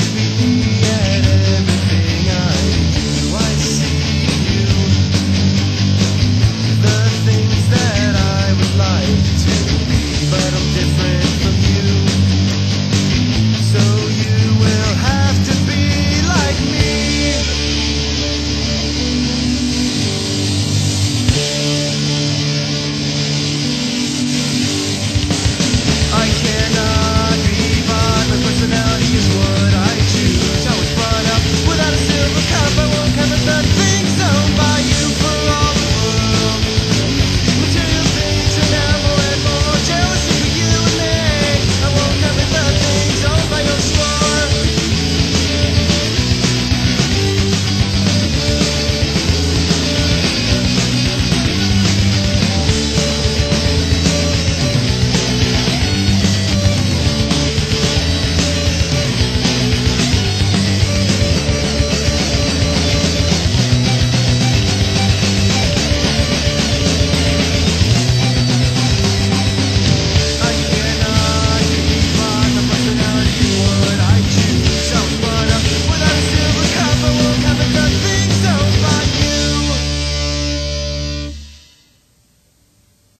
should be